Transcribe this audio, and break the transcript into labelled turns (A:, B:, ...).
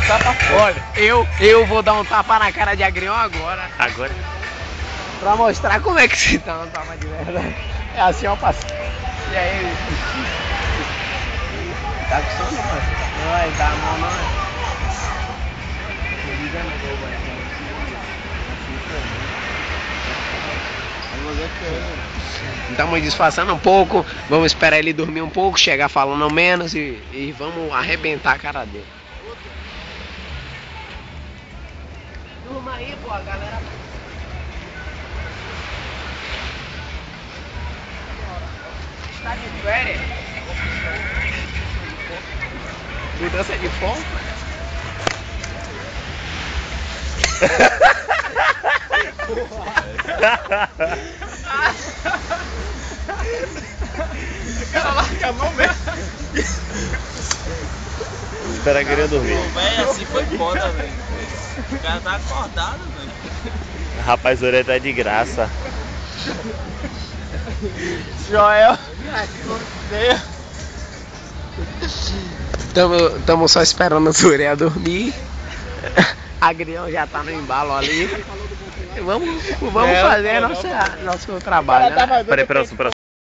A: um tapa fora.
B: Eu, eu vou dar um tapa na cara de Agrião agora.
C: Agora.
B: Pra mostrar como é que se dá um tapa de verdade. É assim, ó, parceiro. E aí? Tá com sono, parceiro? Não vai dar mal, não é? Estamos disfarçando um pouco, vamos esperar ele dormir um pouco, chegar falando menos e, e vamos arrebentar a cara dele. Durma aí, pô, a galera. Está de férias? Mudança de foco?
A: cara larga a mão mesmo.
C: Espera que ele ia dormir.
A: Velho, assim foi foda, velho. O cara tá acordado, velho.
C: Rapaz, o orelha tá de graça.
A: Joel.
B: Estamos só esperando a Zureia dormir. Agrião já tá no embalo ali. Vamos, vamos
A: É,
B: fazer
A: não.
B: nosso trabalho. Né?
C: Peraí, peraí, peraí.